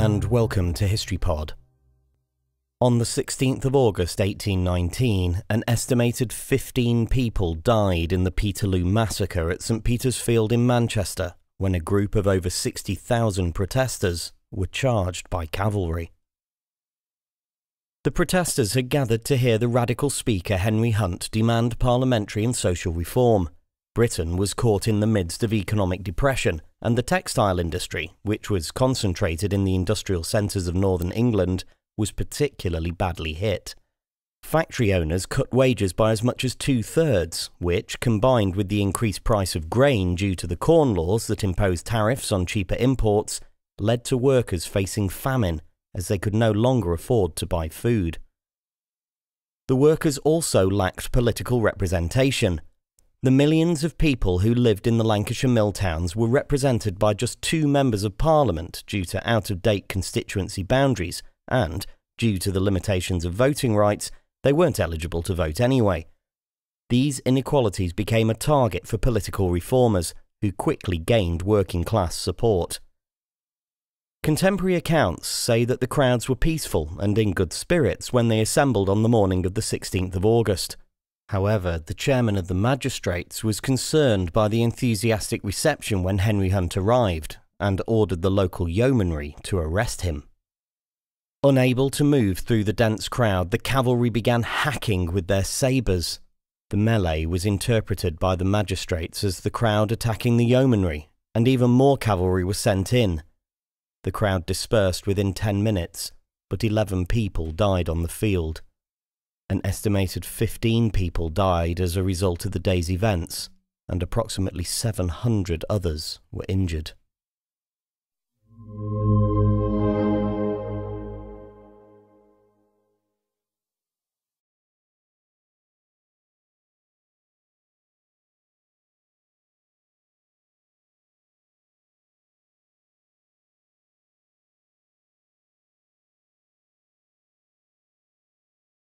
and welcome to HistoryPod. On the 16th of August 1819, an estimated 15 people died in the Peterloo massacre at St Peter's Field in Manchester when a group of over 60,000 protesters were charged by cavalry. The protesters had gathered to hear the radical speaker Henry Hunt demand parliamentary and social reform. Britain was caught in the midst of economic depression, and the textile industry, which was concentrated in the industrial centres of northern England, was particularly badly hit. Factory owners cut wages by as much as two thirds, which, combined with the increased price of grain due to the corn laws that imposed tariffs on cheaper imports, led to workers facing famine as they could no longer afford to buy food. The workers also lacked political representation, the millions of people who lived in the Lancashire mill towns were represented by just two members of parliament due to out of date constituency boundaries, and, due to the limitations of voting rights, they weren't eligible to vote anyway. These inequalities became a target for political reformers, who quickly gained working class support. Contemporary accounts say that the crowds were peaceful and in good spirits when they assembled on the morning of the 16th of August. However, the chairman of the magistrates was concerned by the enthusiastic reception when Henry Hunt arrived and ordered the local yeomanry to arrest him. Unable to move through the dense crowd, the cavalry began hacking with their sabres. The melee was interpreted by the magistrates as the crowd attacking the yeomanry, and even more cavalry was sent in. The crowd dispersed within ten minutes, but eleven people died on the field. An estimated 15 people died as a result of the day's events, and approximately 700 others were injured.